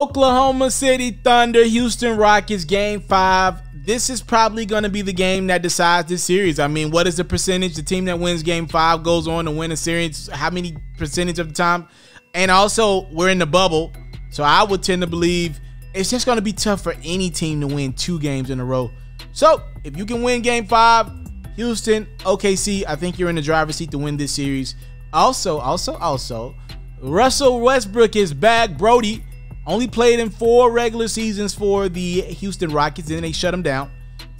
Oklahoma City Thunder, Houston Rockets, game five. This is probably going to be the game that decides this series. I mean, what is the percentage? The team that wins game five goes on to win a series. How many percentage of the time? And also, we're in the bubble. So I would tend to believe it's just going to be tough for any team to win two games in a row. So if you can win game five, Houston, OKC, I think you're in the driver's seat to win this series. Also, also, also, Russell Westbrook is back. Brody only played in four regular seasons for the Houston Rockets, and they shut him down.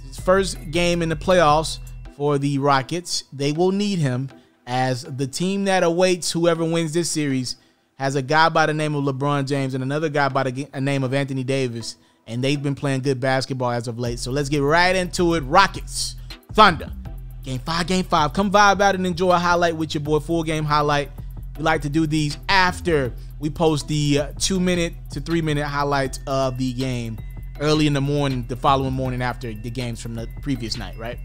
His first game in the playoffs for the Rockets. They will need him as the team that awaits whoever wins this series has a guy by the name of LeBron James and another guy by the name of Anthony Davis, and they've been playing good basketball as of late. So let's get right into it. Rockets, Thunder, game five, game five. Come vibe out and enjoy a highlight with your boy. Full game highlight. We like to do these after we post the uh, two minute to three minute highlights of the game early in the morning, the following morning after the games from the previous night, right?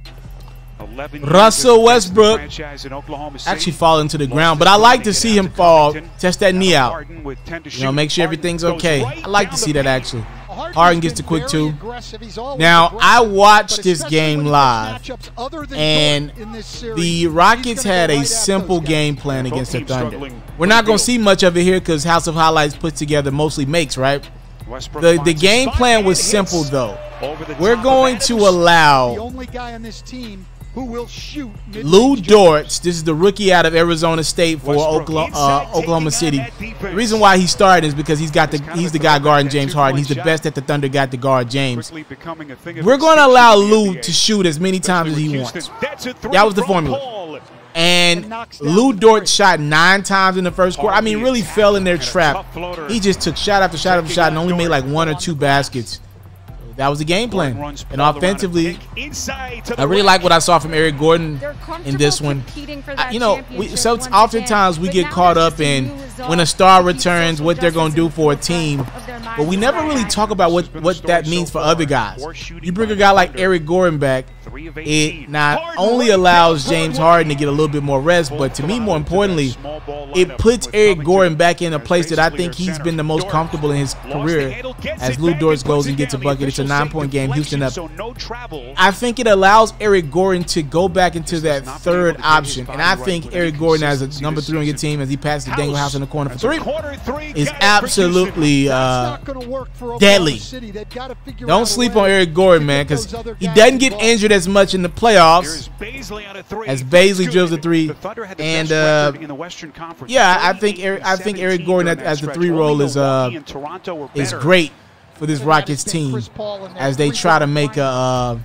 Russell Westbrook actually falling to the ground, but I like to see him fall, test that knee out. You know, make sure everything's okay. I like to see that actually. Harden gets the quick two. Now, I watched this game live, and the Rockets had a simple game plan against the Thunder. We're not going to see much of it here because House of Highlights puts together mostly makes, right? The, the game plan was simple, though. We're going to allow who will shoot. Lu Dort, this is the rookie out of Arizona State for Oklahoma, uh, Oklahoma City. The reason why he started is because he's got the he's the guy guarding James Harden. He's the best that the Thunder got to guard James. We're going to allow Lu to shoot as many times as he wants. That was the formula. And Lu Dort shot nine times in the first quarter. I mean, really fell in their trap. He just took shot after shot after shot and only made like one or two baskets. That was the game plan. And offensively, I really like what I saw from Eric Gordon in this one. I, you know, we, so oftentimes we get caught up in when a star returns, what they're going to do for a team. But we never really talk about what, what that means for other guys. You bring a guy like Eric Gordon back, it not only allows James Harden to get a little bit more rest, but to me, more importantly, it puts Eric Gordon back in a place that I think he's been the most comfortable in his career as Lu Dort goes and gets a bucket. It's a nine-point game, Houston up. I think it allows Eric Gordon to go back into that third option, and I think Eric Gordon as a number three on your team as he passes the Danuel in the corner for three. is absolutely uh, deadly. Don't sleep on Eric Gordon, man, because he doesn't get injured as much in the playoffs. As Bazley drills the three, and uh, yeah, I think Eric, I think Eric Gordon as the three role is uh is great for this Rockets team as they try to make a uh,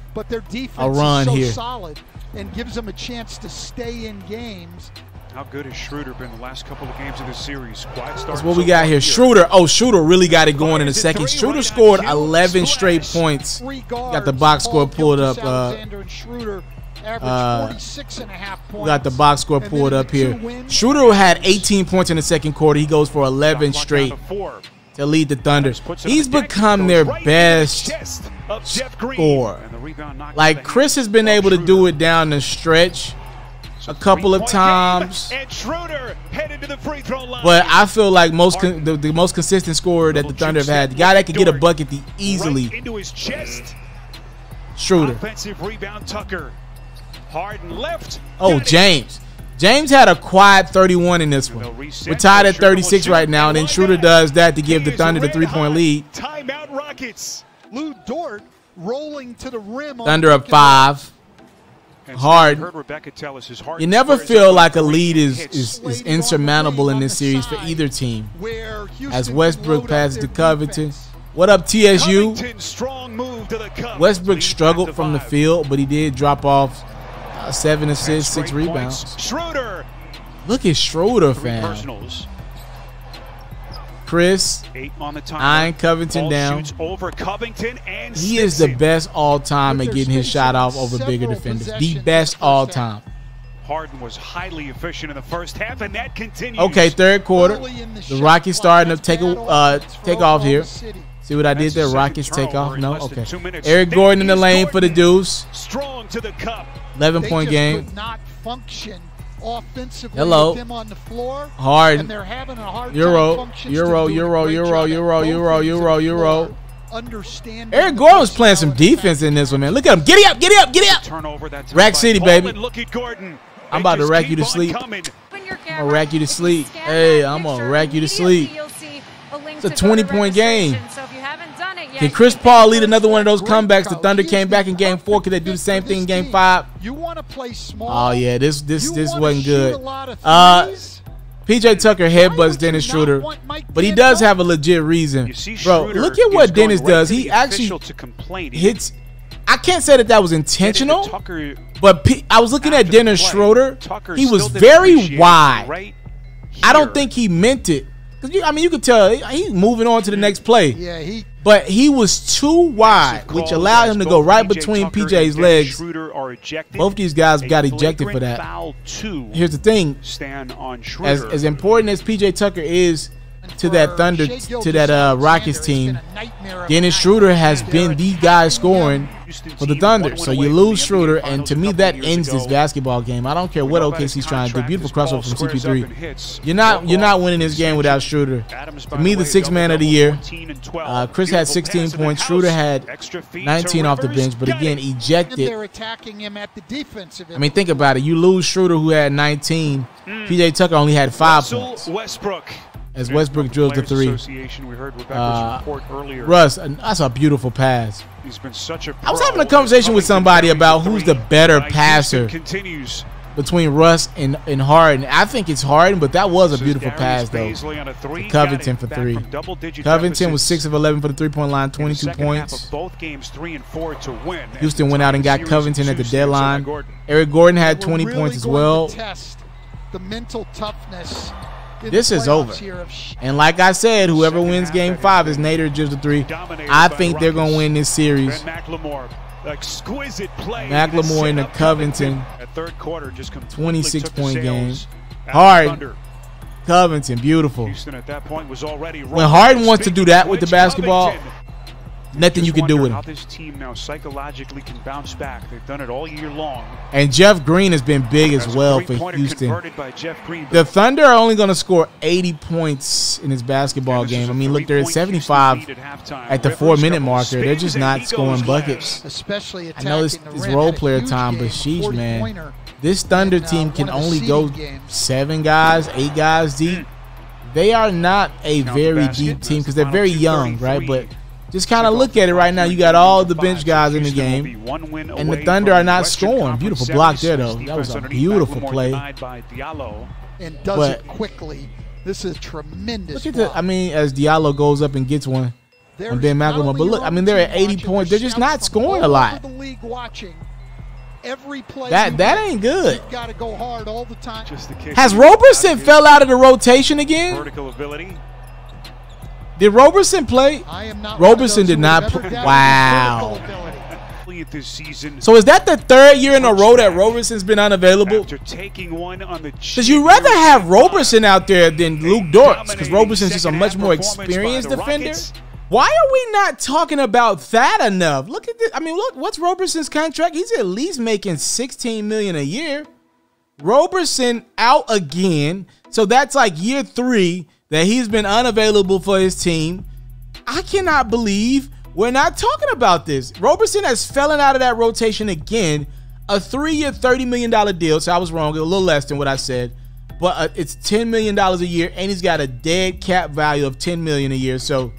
a run here. Solid and gives them a chance to stay in games how good has Schroeder been the last couple of games of this series? That's what we got here. Schroeder. Oh, Schroeder really got it going in a second. Schroeder scored 11 straight points. Got the box score pulled up. Uh, uh, got the box score pulled up here. Schroeder had 18 points in the second quarter. He goes for 11 straight to lead the Thunder. He's become their best scorer. Like Chris has been able to do it down the stretch a couple of times. But I feel like most the, the, most consistent scorer that the Thunder have had, the guy that could get a bucket the easily. Into his chest. Schroeder. Offensive rebound, Tucker. Harden left. Oh, James. James had a quiet 31 in this one. We're tied at 36 right now, and then Schroeder does that to give the Thunder the three-point lead. Timeout Rockets. Lu Dort rolling to the rim. Thunder up five hard. You never feel like a lead is, is, is insurmountable in this series for either team. As Westbrook passes to Covington. What up, TSU? Westbrook struggled from the field, but he did drop off uh, seven assists, six rebounds. Look at Schroeder, fam. Chris, Iron Covington down. over Covington and he is the best all time at getting his shot off over bigger defenders. The best all time. Harden was highly efficient in the first half, and that continues. Okay, third quarter. The Rockets starting to take a uh, take off here. See what I did there? Rockets take off. No, okay. Eric Gordon in the lane for the deuce. Strong to the cup. 11 point game. Not function offensively Hello. with him on the floor. Hard. And they're having a hard Euro, time functions Euro, to do a Euro, Euro, Euro, Euro, Euro, Euro. floor, Understanding Eric the Gordon was playing some defense in this one, man. Look at him. Giddy up, giddy up, giddy up. Turnover that time Rack City, Coleman. baby. Look at Gordon. I'm about to rack you to sleep. I'm gonna rack you to sleep. Hey, I'm gonna rack you to sleep. It's a 20-point game. Can Chris Paul lead another one of those Great comebacks? The. Thunder He came back in game four. Could they do the same thing in game this five? You want to play small. Oh yeah, this this You this wasn't good. a lot of Uh. PJ Tucker Why headbutts Dennis not Schroeder, but he does have a legit reason, see bro. Schroeder Look at what Dennis right does. He actually to complain. Hits. I can't say that that was intentional, Tucker but P, I was looking at Dennis play. Schroeder. Tucker He was very wide. I don't think he meant it. Cause you, I mean, you could tell he's moving on to the next play. Yeah, he But he was too wide, which allowed him to go right PJ between Tucker PJ's legs. Ejected. Both these guys got ejected for that. Here's the thing: stand on Schroeder. as as important as PJ Tucker is to that Thunder, to that uh, Rockets team, been a nightmare of Dennis Schroeder has been the guy scoring for the Thunder. So you lose Schroeder, and to me that ends this basketball game. I don't care what know about his OKC's trying to do. Beautiful crossover from squares up and CP3. You're not you're not winning this game without Schroeder. To me, the sixth man of the year. 14 and 12. Uh, Chris had 16 pass in the points. Schroeder had Extra feed to 19 off the bench, but again ejected. they're attacking him at the defensive I mean, think about it. You lose Schroeder, who had 19. PJ Tucker only had five points. Westbrook. As Westbrook drills the three. We heard Uh, earlier. Russ, and that's a beautiful pass. He's been such a I was having a conversation with somebody about who's the better passer. Continues. between Russ and, and Harden. I think it's Harden, but that was a beautiful pass though. Bazley on three. Covington for three. from double-digit Covington was six of eleven for the three point line, in the twenty two second half points. both games, three and four to win. Houston And went out and got Covington at the two series by deadline. Gordon. Eric Gordon had twenty really points as well. the mental toughness. In This the is over. here of Sh- And like I said, whoever Second wins game five is is Nader drills the three. I think they're gonna win this series. Ben McLemore, exquisite play. McLemore to into set up Covington. At third quarter, just 26 point game. sails Hard. Covington, beautiful. Houston at that point was already When Harden wants to do that with the basketball, Nothing you can do with How him. this team now psychologically can bounce back. They've done it all year long. And Jeff Green has been big as As well for Houston. by Jeff Green. The Thunder are only going to score 80 points in this basketball This game. I mean, look, they're at 75 at at the four minute marker. They're just not he scoring buckets. especially I know it's, the it's role player huge time, but sheesh, man. 40-pointer. This Thunder in, uh, team can one of the only go games. seven guys, eight guys deep. They are not a Count very basket. deep team because they're very young, right? But 233. Just kind of look at it right now. You got all the bench guys in the game. be one win And the Thunder are not scoring. Beautiful block there, though. That was a beautiful play. denied by Diallo. and does But- it quickly. This is tremendous. Look at the. I mean, as Diallo goes up and gets one. There's on Ben McLemore, but look, I mean, they're at 80 points. They're just not scoring a lot. over The league watching every play. That that ain't good. You've got to go hard all the time. Just the. Has Roberson fell out of the rotation again? Vertical ability. Did Roberson play? I am not. Roberson one of those did not have ever pl- doubted his wow. This season. So is that the third year in a row that Roberson's been unavailable? After taking one on the Because you rather have Roberson out there than Luke Dort, because Roberson's just a much more experienced defender. Why are we not talking about that enough? Look at this. I mean, look, what's Roberson's contract? He's at least making 16 million a year. Roberson out again. So that's like year three that he's been unavailable for his team. I cannot believe we're not talking about this. Roberson has fallen out of that rotation again. A three-year, $30 million deal. So I was wrong, a little less than what I said. But uh, it's $10 million a year, and he's got a dead cap value of 10 million a year. So,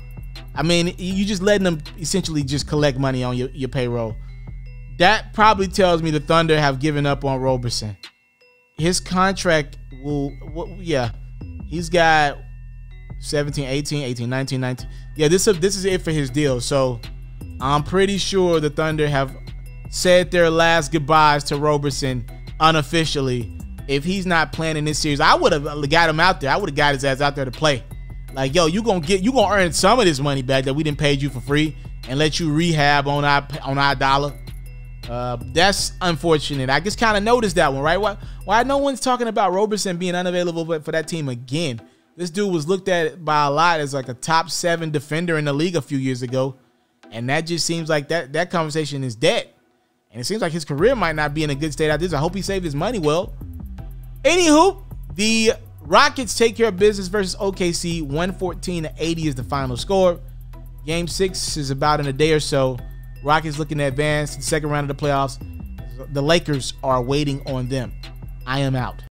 I mean, you're just letting them essentially just collect money on your, your payroll. That probably tells me the Thunder have given up on Roberson. His contract will, what, yeah, he's got 17, 18, 18, 19, 19. Yeah, this is this is it for his deal. So I'm pretty sure the Thunder have said their last goodbyes to Roberson unofficially. If he's not playing in this series, I would have got him out there. I would have got his ass out there to play. Like, yo, you gonna get you gonna earn some of this money back that we didn't pay you for free and let you rehab on our on our dollar. Uh, that's unfortunate. I just kind of noticed that one, right? Why why no one's talking about Roberson being unavailable for that team again? This dude was looked at by a lot as like a top seven defender in the league a few years ago. And that just seems like that that conversation is dead. And it seems like his career might not be in a good state out this. I hope he saved his money well. Anywho, the Rockets take care of business versus OKC. 114 to 80 is the final score. Game six is about in a day or so. Rockets looking to advance the second round of the playoffs. The Lakers are waiting on them. I am out.